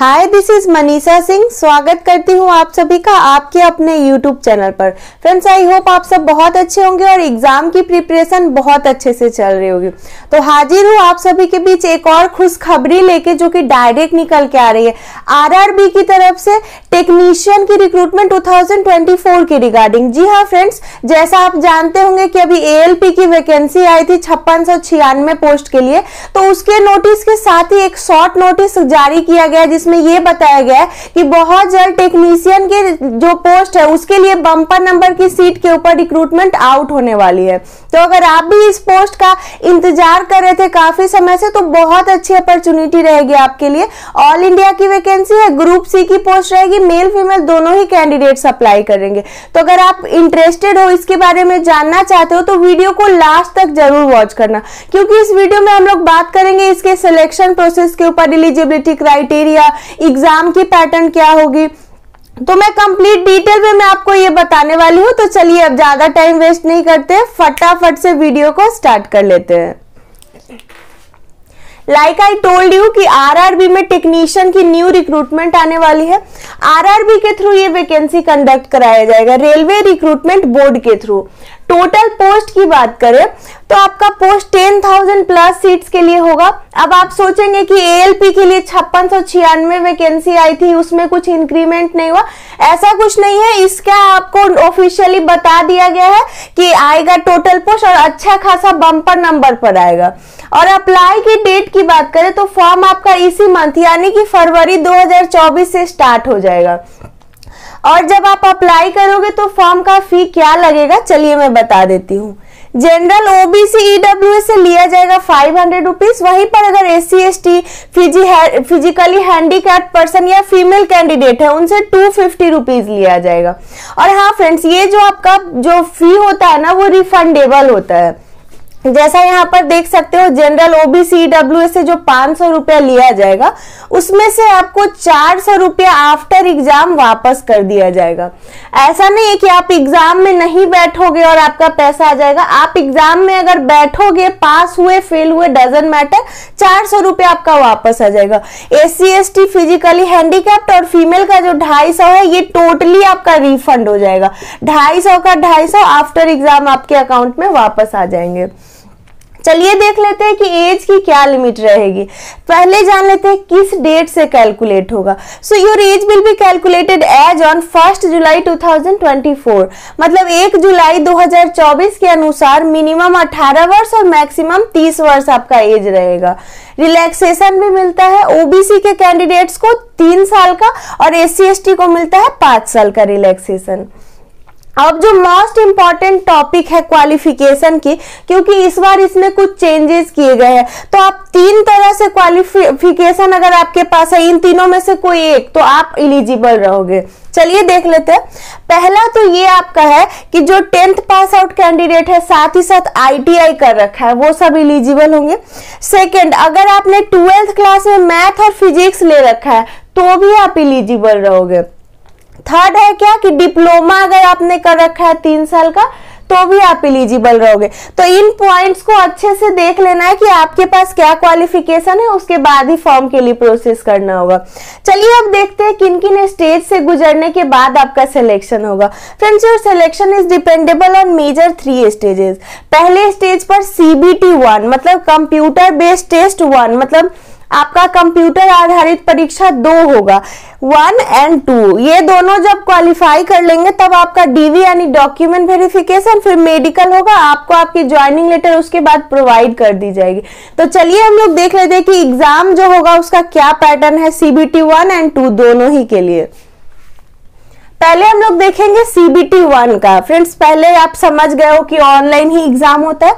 Hi this is Manisha Singh स्वागत करती हूँ आप सभी का आपके अपने यूट्यूब चैनल पर। फ्रेंड्स आई होप आप सब बहुत अच्छे होंगे और एग्ज़ाम की प्रिपरेशन बहुत अच्छे से चल रही होगी। तो हाजिर हूँ आप सभी के बीच एक और खुशखबरी लेके जो कि डायरेक्ट निकल के आ रही है। आरआरबी की तरफ़ से टेक्नीशियन की रिक्रूटमेंट 2024 की रिगार्डिंग जी हाँ फ्रेंड्स जैसा आप जानते होंगे कि अभी एएलपी की वैकेंसी आई थी छप्पन पोस्ट के लिए तो उसके नोटिस के साथ ही एक शॉर्ट नोटिस जारी किया गया जिसमें जिसमें ये बताया गया है कि बहुत जल्द टेक्नीशियन के जो पोस्ट है, उसके लिए बंपर नंबर की सीट के ऊपर रिक्रूटमेंट आउट होने वाली है। तो अगर आप भी इस पोस्ट का इंतज़ार कर रहे थे काफ़ी समय से तो बहुत अच्छी अपॉर्चुनिटी रहेगी आपके लिए। ऑल इंडिया की वैकेंसी है ग्रुप सी की पोस्ट रहेगी मेल फीमेल दोनों ही कैंडिडेट्स अप्लाई करेंगे। तो अगर आप इंटरेस्टेड हो इसके बारे में जानना चाहते हो तो वीडियो को लास्ट तक ज़रूर वॉच करना। क्योंकि इस वीडियो में हम लोग बात करेंगे इसके सिलेक्शन प्रोसेस के ऊपर एलिजिबिलिटी क्राइटेरिया एग्ज़ाम की पैटर्न क्या होगी तो मैं कंप्लीट डिटेल में मैं आपको ये बताने वाली हूँ तो चलिए अब ज़्यादा टाइम वेस्ट नहीं करते, फटाफट से वीडियो को स्टार्ट कर लेते हैं। लाइक आई टोल्ड यू कि आरआरबी में टेक्नीशियन की न्यू रिक्रूटमेंट आने वाली है। आरआरबी के थ्रू ये वैकेंसी कंडक्ट कराया जाएगा रेलवे रिक्रूटमेंट बोर्ड के थ्रू टोटल पोस्ट की बात करें तो आपका post ten thousand plus seats के लिए होगा। अब आप सोचेंगे कि एएलपी के लिए छप्पन सौ छियानवे वैकेंसी आई थी, उसमें कुछ इंक्रीमेंट नहीं हुआ। ऐसा कुछ नहीं है, इसका आपको ऑफिशियली बता दिया गया है कि आएगा टोटल पोस्ट और अच्छा खासा बम्पर नंबर पर आएगा। और अप्लाई की डेट की बात करें तो फॉर्म आपका इसी मंथ यानी कि फरवरी 2024 से स्टार्ट हो जाएगा। और जब आप अप्लाई करोगे तो फॉर्म का फ़ी क्या लगेगा, चलिए मैं बता देती हूँ। जनरल ओबीसी ईडब्ल्यू से लिया जाएगा फाइव हंड्रेड रुपीज़ वहीं पर अगर S C S T physically handicap person या फीमेल कैंडिडेट है, उनसे टू फिफ्टी रुपीज़ लिया जाएगा। और हाँ फ्रेंड्स ये जो आपका जो फ़ी होता है ना, वो रिफंडेबल होता है। जैसा यहाँ पर देख सकते हो जनरल ओबीसी डब्ल्यू से जो पाँच सौ रुपया लिया जाएगा, उसमें से आपको चार सौ रुपया आफ्टर एग्ज़ाम वापस कर दिया जाएगा। ऐसा नहीं है कि आप एग्ज़ाम में नहीं बैठोगे और आपका पैसा आ जाएगा। आप एग्ज़ाम में अगर बैठोगे पास हुए फेल हुए डजेंट मैटर चार सौ रुपया आपका वापस आ जाएगा। एस सी फिजिकली हैंडीकैप्ट और फीमेल का जो ढाई सौ है, ये टोटली आपका रिफंड हो जाएगा। ढाई सौ का ढाई सौ आफ्टर एग्ज़ाम आपके अकाउंट में वापस आ जाएँगे। चलिए देख लेते हैं कि एज की क्या लिमिट रहेगी। पहले जान लेते हैं किस डेट से कैलकुलेट होगा। So your age will be calculated as on first July 2024 मतलब 1 जुलाई 2024 के अनुसार मिनिमम 18 वर्ष और मैक्सिमम 30 वर्ष आपका एज रहेगा। रिलैक्सेशन भी मिलता है। ओबीसी के कैंडिडेट्स को तीन साल का और एस सी को मिलता है पाँच साल का रिलैक्सेशन अब जो मोस्ट इंपॉर्टेंट टॉपिक है क्वालिफिकेशन की, क्योंकि इस बार इसमें कुछ चेंजेस किए गए हैं। तो आप तीन तरह से क्वालिफिकेशन अगर आपके पास है, इन तीनों में से कोई एक तो आप इलिजिबल रहोगे। चलिए देख लेते हैं। पहला तो ये आपका है कि जो टेंथ पास आउट कैंडिडेट है, साथ ही साथ आईटीआई कर रखा है, वो सब इलिजिबल होंगे। सेकंड अगर आपने ट्वेल्थ क्लास में मैथ और फिजिक्स ले रखा है तो भी आप इलिजिबल रहोगे। थर्ड है क्या कि डिप्लोमा अगर आपने कर रखा है तीन साल का तो भी आप इलिजिबल रहोगे। तो इन पॉइंट्स को अच्छे से देख लेना है कि आपके पास क्या क्वालिफिकेशन है, उसके बाद ही फॉर्म के लिए प्रोसेस करना होगा। चलिए अब देखते हैं किन किन स्टेज से गुजरने के बाद आपका सिलेक्शन होगा। Friends your selection is dependable on major three stages पहले स्टेज पर सीबीटी वन मतलब कंप्यूटर बेस्ड टेस्ट वन मतलब आपका कंप्यूटर आधारित परीक्षा दो होगा। वन एंड टू ये दोनों जब क्वालिफाई कर लेंगे, तब आपका डीवी यानी डॉक्यूमेंट वेरिफिकेशन फिर मेडिकल होगा। आपको आपकी ज्वाइनिंग लेटर उसके बाद प्रोवाइड कर दी जाएगी। तो चलिए हम लोग देख लेते हैं कि एग्ज़ाम जो होगा, उसका क्या पैटर्न है? सीबीटी वन एंड टू दोनों ही के लिए। पहले हम लोग देखेंगे सीबीटी वन का। फ्रेंड्स पहले आप समझ गए हो कि ऑनलाइन ही एग्ज़ाम होता है।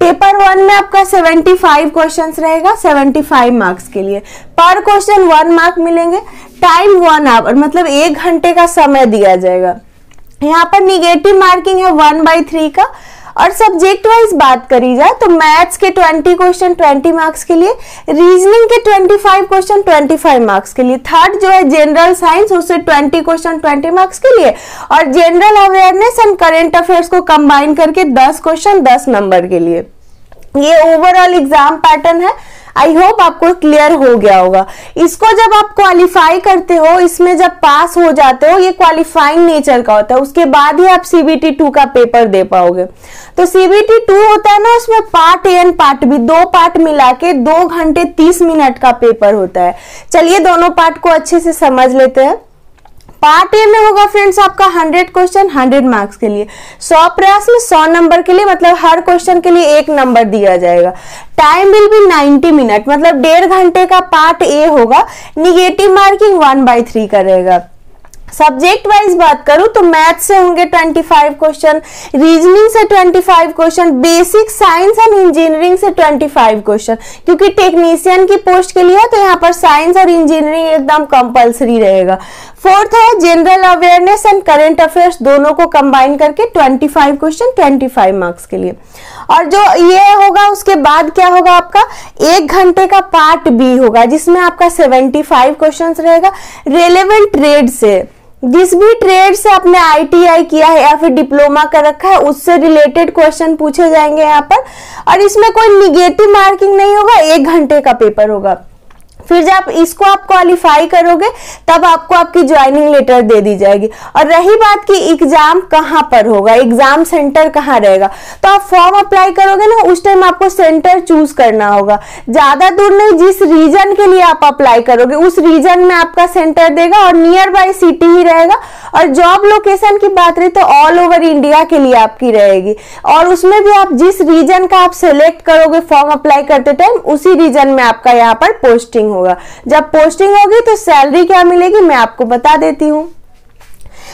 पेपर वन में आपका 75 क्वेश्चंस रहेगा 75 मार्क्स के लिए। पर क्वेश्चन वन मार्क मिलेंगे। टाइम वन आवर मतलब एक घंटे का समय दिया जाएगा। यहाँ पर निगेटिव मार्किंग है वन बाई थ्री का। और सब्जेक्ट वाइज बात करी जाए तो मैथ्स के 20 क्वेश्चन 20 मार्क्स के लिए रीजनिंग के 25 क्वेश्चन 25 मार्क्स के लिए थर्ड जो है जनरल साइंस उससे 20 क्वेश्चन 20 मार्क्स के लिए, और general awareness and current affairs को कंबाइन करके 10 क्वेश्चन 10 नंबर के लिए। ये ओवरऑल एग्ज़ाम पैटर्न है। आई होप आपको क्लियर हो गया होगा। इसको जब आप क्वालिफाई करते हो, इसमें जब पास हो जाते हो, ये क्वालिफाइंग नेचर का होता है। उसके बाद ही आप सीबीटी टू का पेपर दे पाओगे। तो सीबीटी टू होता है ना, उसमें part A and part B दो पार्ट मिला के दो घंटे तीस मिनट का पेपर होता है। चलिए दोनों पार्ट को अच्छे से समझ लेते हैं। पार्ट ए में होगा फ्रेंड्स आपका 100 क्वेश्चन 100 मार्क्स के लिए। 100 प्रयास में 100 नंबर के लिए मतलब हर क्वेश्चन के लिए एक नंबर दिया जाएगा। टाइम विल बी 90 मिनट मतलब डेढ़ घंटे का पार्ट ए होगा। Negative marking one by three करेगा। सब्जेक्ट वाइज बात करूँ तो मैथ से होंगे 25 क्वेश्चन रीजनिंग से 25 question basic science and engineering से 25 क्वेश्चन क्योंकि टेक्नीशियन की पोस्ट के लिए तो यहाँ पर साइंस और इंजीनियरिंग एकदम कंपलसरी रहेगा। फोर्थ है general awareness and current affairs दोनों को कंबाइन करके 25 क्वेश्चन 25 मार्क्स के लिए। और जो ये होगा, उसके बाद क्या होगा आपका? एक घंटे का पार्ट बी होगा, जिसमें आपका 75 क्वेश्चंस रहेगा। रेलेवेंट ट्रेड से। जिस भी ट्रेड से आपने आईटीआई किया है या फिर डिप्लोमा कर रखा है, उससे रिलेटेड क्वेश्चन पूछे जाएँगे यहाँ पर। और इसमें कोई निगेटिव मार्किंग नहीं होगा, एक घंटे का पेपर होगा। फिर जब इसको आप क्वालिफाई करोगे, तब आपको आपकी ज्वाइनिंग लेटर दे दी जाएगी। और रही बात की एग्ज़ाम कहाँ पर होगा एग्ज़ाम सेंटर कहाँ रहेगा तो आप फॉर्म अप्लाई करोगे ना, उस टाइम आपको सेंटर चूज़ करना होगा। ज़्यादा दूर नहीं, जिस रीजन के लिए आप अप्लाई करोगे, उस रीजन में आपका सेंटर देगा और नियर बाय सिटी ही रहेगा। और जॉब लोकेशन की बात रही तो ऑल ओवर इंडिया के लिए आपकी रहेगी। और उसमें भी आप जिस रीजन का आप सेलेक्ट करोगे फॉर्म अप्लाई करते टाइम उसी रीजन में आपका यहाँ पर पोस्टिंग होगा। जब पोस्टिंग होगी तो सैलरी क्या मिलेगी मैं आपको बता देती हूँ।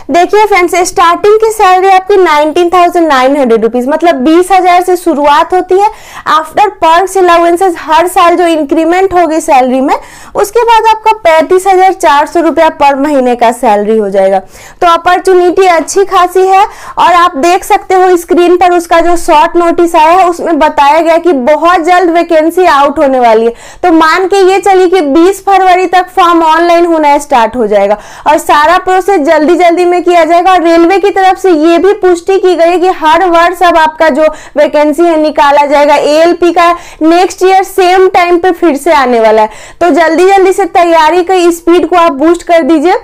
देखिए फ्रेंड्स स्टार्टिंग की सैलरी आपकी nineteen thousand nine hundred rupees मतलब बीस हज़ार से शुरुआत होती है। आफ्टर पर्क्स अलाउंसेस हर साल जो इंक्रीमेंट होगी सैलरी में, उसके बाद आपका पैंतीस हज़ार चार सौ रुपया पर महीने का सैलरी हो जाएगा। तो अपॉर्चुनिटी अच्छी खासी है और आप देख सकते हो स्क्रीन पर उसका जो शॉर्ट नोटिस आया है, उसमें बताया गया कि बहुत जल्द वैकेंसी आउट होने वाली है। तो मान के ये चलिए कि 20 फरवरी तक फॉर्म ऑनलाइन होना स्टार्ट हो जाएगा और सारा प्रोसेस जल्दी जल्दी में किया जाएगा और रेलवे की तरफ़ से ये भी पुष्टि की गई कि हर वर्ष अब आपका जो वैकेंसी है निकाला जाएगा। एएलपी का नेक्स्ट ईयर सेम टाइम पे फिर से आने वाला है। तो जल्दी जल्दी से तैयारी की स्पीड को आप बूस्ट कर दीजिए।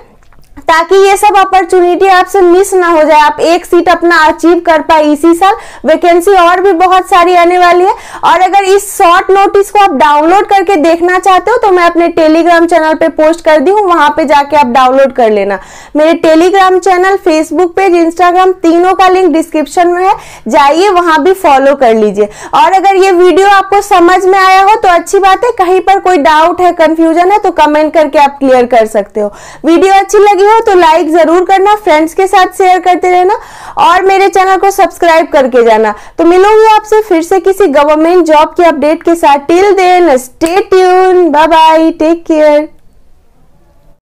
ताकि ये सब अपॉर्चुनिटी आपसे मिस ना हो जाए। आप एक सीट अपना अचीव कर पाए इसी साल। वैकेंसी और भी बहुत सारी आने वाली है। और अगर इस शॉर्ट नोटिस को आप डाउनलोड करके देखना चाहते हो तो मैं अपने टेलीग्राम चैनल पे पोस्ट कर दी हूँ। वहाँ पे जाके आप डाउनलोड कर लेना। मेरे Telegram channel Facebook page Instagram तीनों का लिंक डिस्क्रिप्शन में है। जाइए, वहाँ भी फॉलो कर लीजिए। और अगर ये वीडियो आपको समझ में आया हो तो अच्छी बात है। कहीं पर कोई डाउट है कंफ्यूजन है तो कमेंट करके आप क्लियर कर सकते हो। वीडियो अच्छी लगी हो तो लाइक ज़रूर करना फ्रेंड्स के साथ शेयर करते रहना और मेरे चैनल को सब्सक्राइब करके जाना। तो मिलूँगी आपसे फिर से किसी गवर्नमेंट जॉब के अपडेट के साथ। Till then stay tune bye bye take care